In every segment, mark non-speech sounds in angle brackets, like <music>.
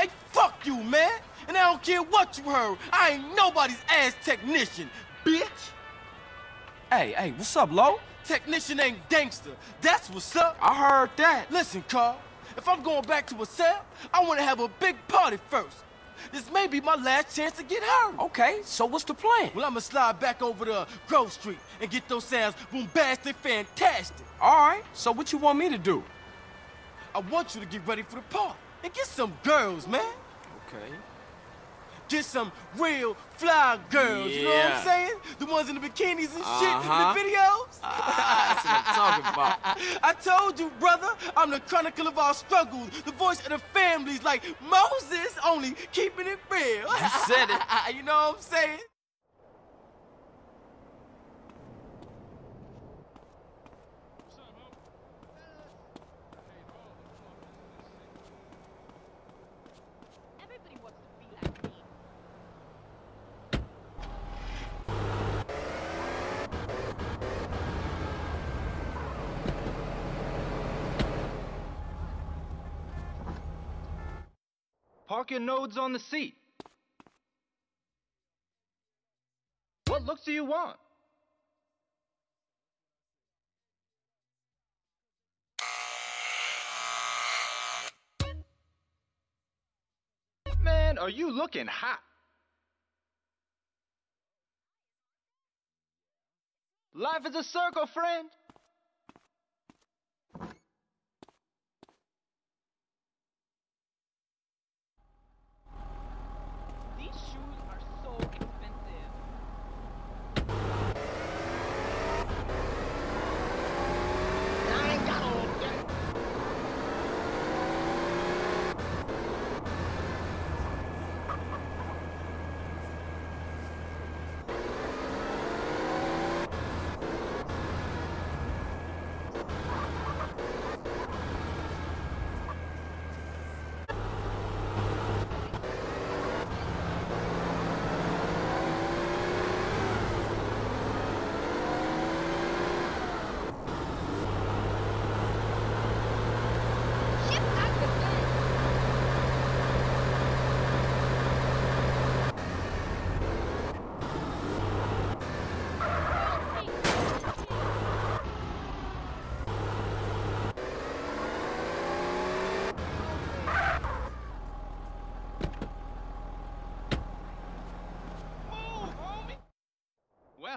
Hey, fuck you, man. And I don't care what you heard. I ain't nobody's ass technician, bitch. Hey, hey, what's up, Lo? Technician ain't gangster. That's what's up. I heard that. Listen, Carl. If I'm going back to a cell, I want to have a big party first. This may be my last chance to get her. Okay, so what's the plan? Well, I'ma slide back over to Grove Street and get those sounds bombastic fantastic. All right, so what you want me to do? I want you to get ready for the party and get some girls, man. Okay. Get some real fly girls, you know what I'm saying? The ones in the bikinis and shit Uh-huh. in the videos. That's what I'm talking about. <laughs> I told you, brother, I'm the chronicle of our struggles, the voice of the families, like Moses, only keeping it real. You said it. <laughs> you know what I'm saying? Park your nodes on the seat. What looks do you want? Man, are you looking hot? Life is a circle, friend.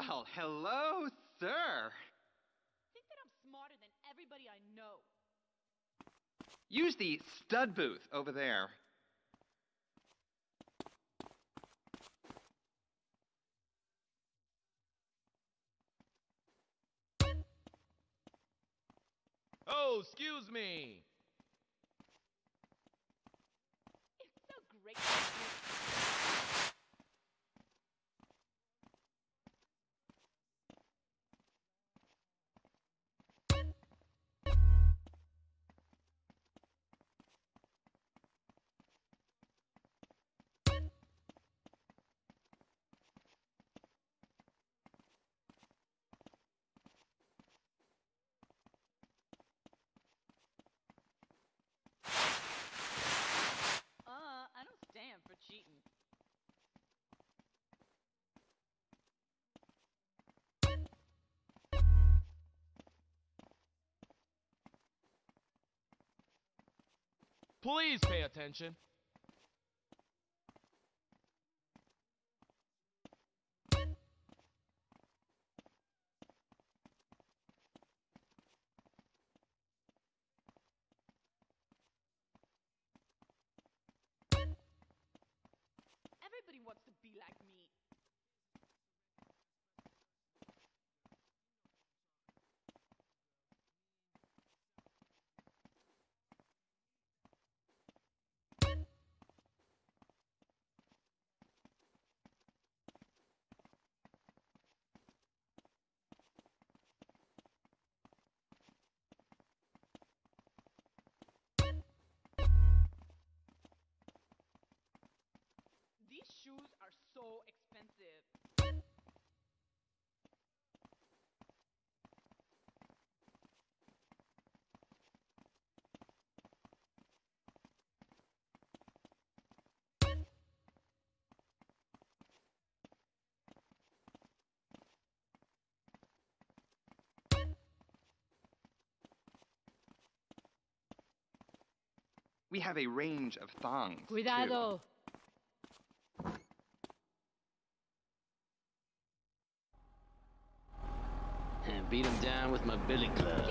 Well, hello, sir. think that I'm smarter than everybody I know. Use the stud booth over there. Oh, excuse me. It's so great. Please pay attention. Everybody wants to be like me. We have a range of thongs. too. And beat him down with my billy club.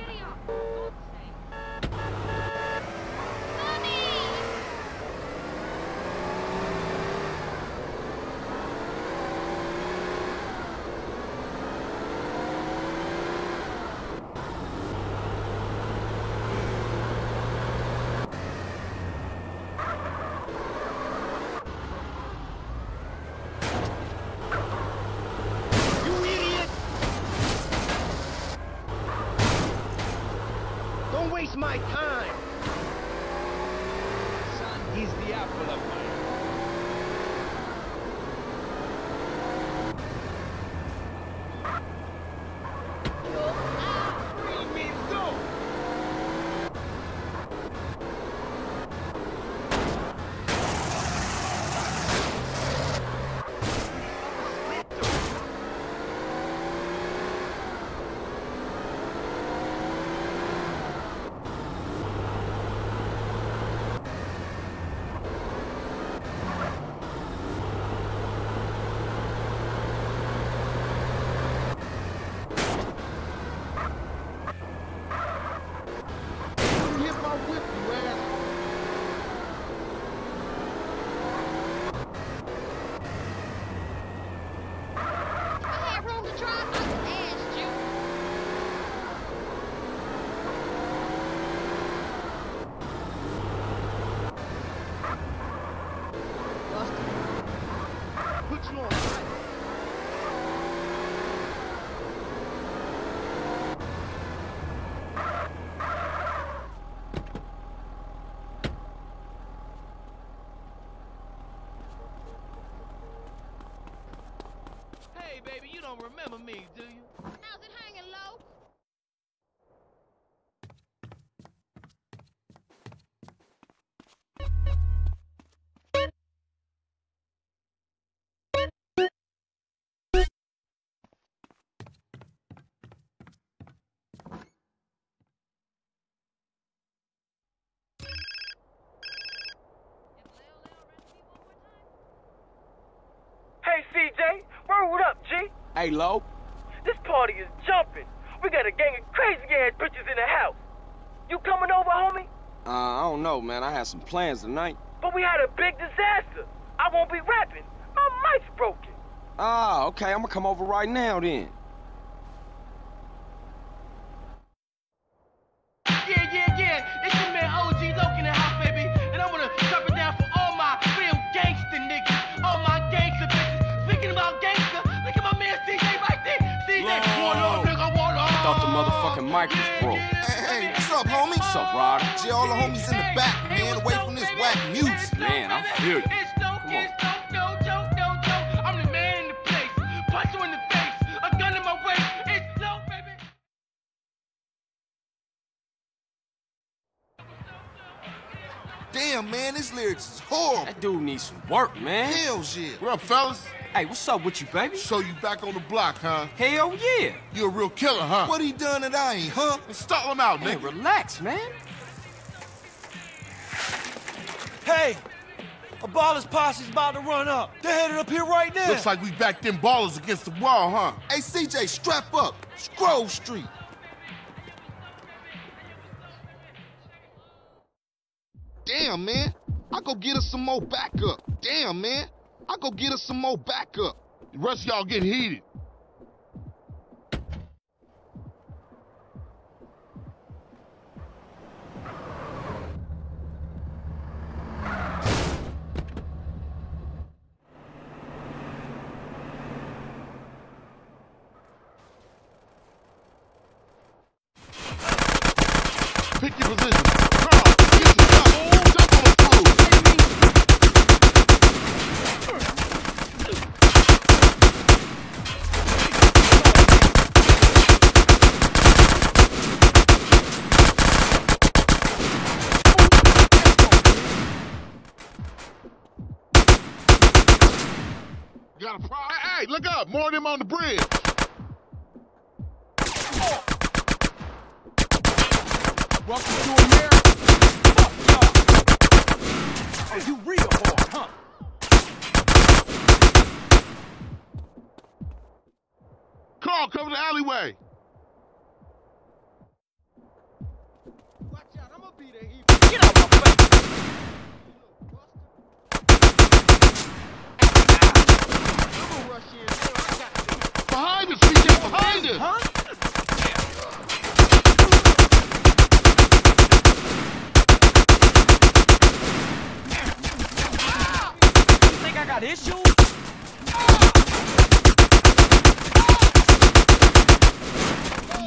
You don't remember me, do you? How's it hanging low? Hey, CJ, word up, G. Hey, Lo. This party is jumping. We got a gang of crazy ass bitches in the house. You coming over, homie? Uh, I don't know, man. I had some plans tonight. But we had a big disaster. I won't be rapping. My mic's broken. Ah, okay. I'm gonna come over right now then. Mic was broke. Hey, hey, what's up, homie? What's up, Ryder? Gee, all the homies in the back, man, away from this whack music. Man, I feel you. Damn, man, this lyrics is horrible. That dude needs some work, man. Hell yeah. What up, fellas? Hey, what's up with you, baby? So you back on the block, huh? Hell yeah. You a real killer, huh? What he done that I ain't, huh? Stall him out, Man, nigga. relax, man. Hey, a baller's posse's about to run up. They're headed up here right now. Looks like we backed them ballers against the wall, huh? Hey, CJ, strap up. Grove Street. Damn, man. I go get us some more backup. Damn, man. I go get us some more backup. The rest of y'all get heated. Problem? Hey, hey, look up. More of them on the bridge. Welcome to America. Fuck y'all. Oh, you real hard, huh? Carl, cover the alleyway.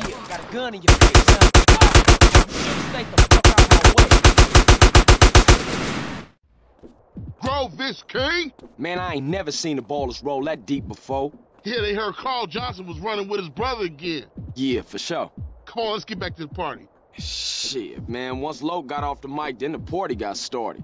Yeah, got a gun in your face, huh? Stay the fuck out my way. Grovis King. Man, I ain't never seen the ballers roll that deep before. Yeah, they heard Carl Johnson was running with his brother again. Yeah, for sure. Come on, let's get back to the party. Shit, man, once Loc got off the mic, then the party got started.